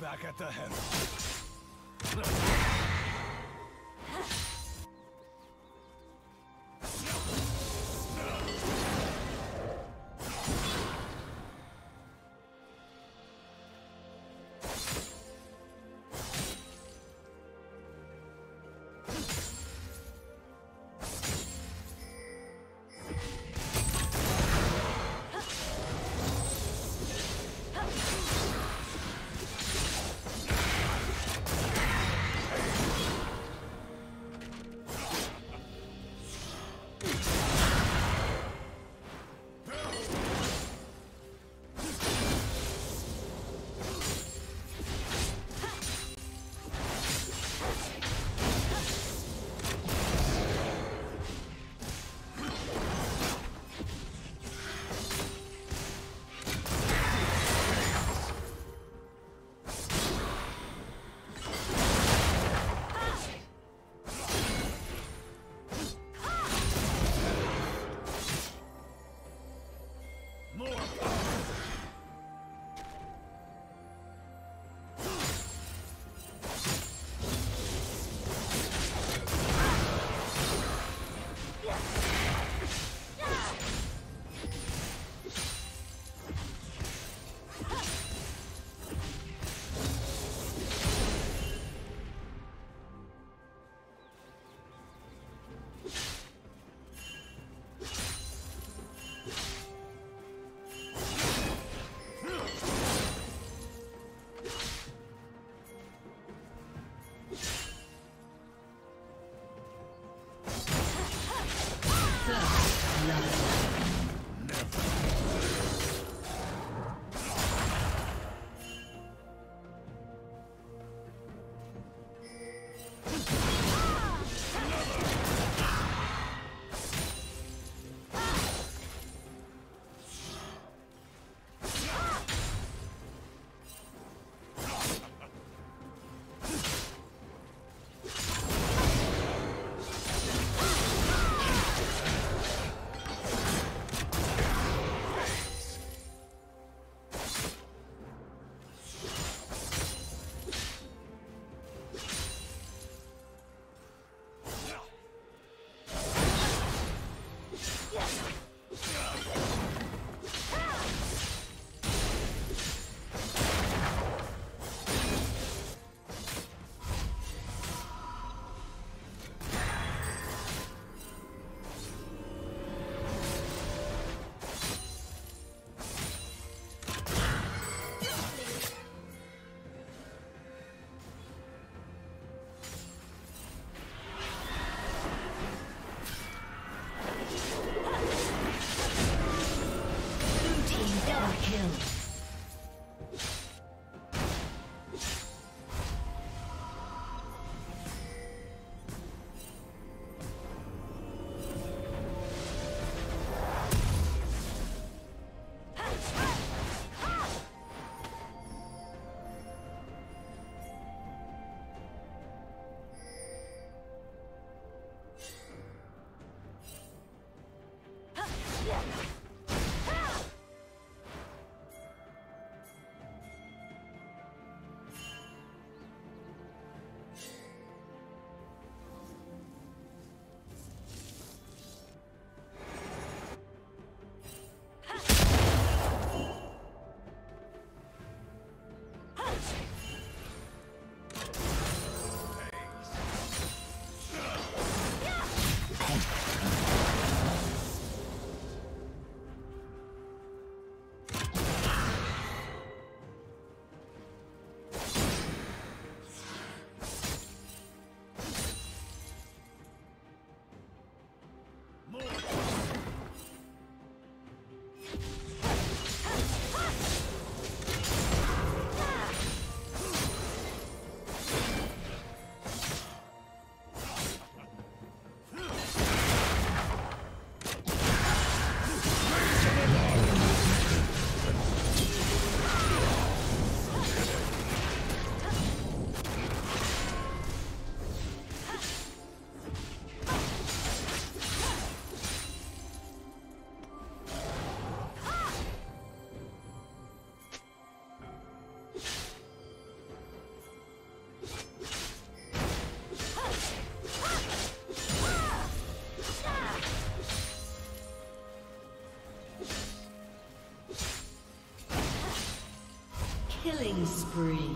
Back at the head. Kill. Killing spree.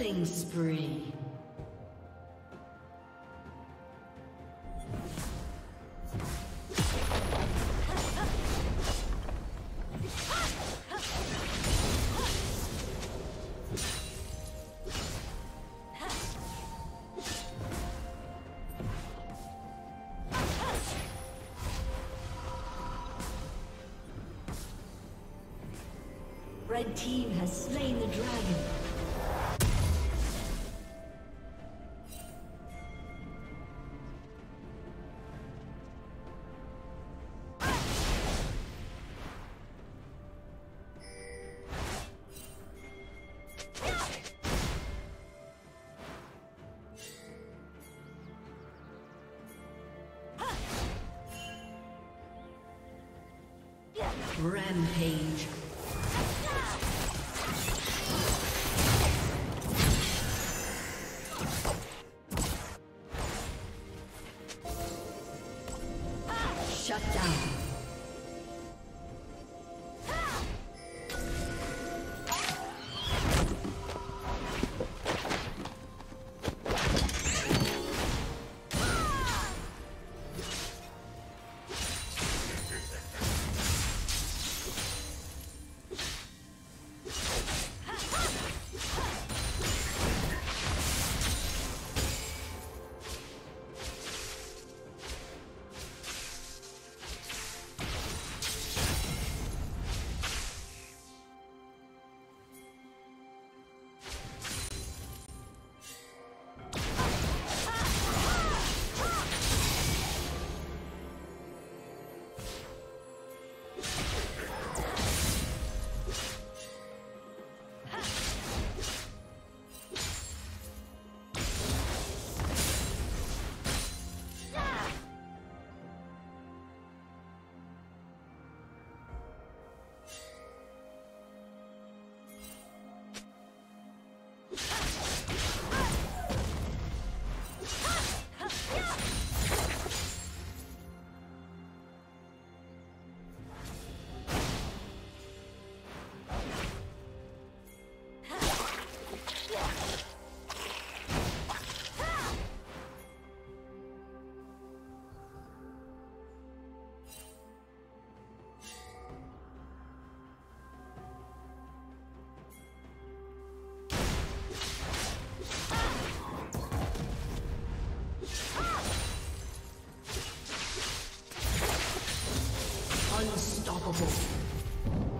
Killing spree. Rampage. Unstoppable.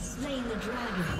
Slain the dragon.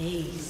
Aced.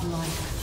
Turret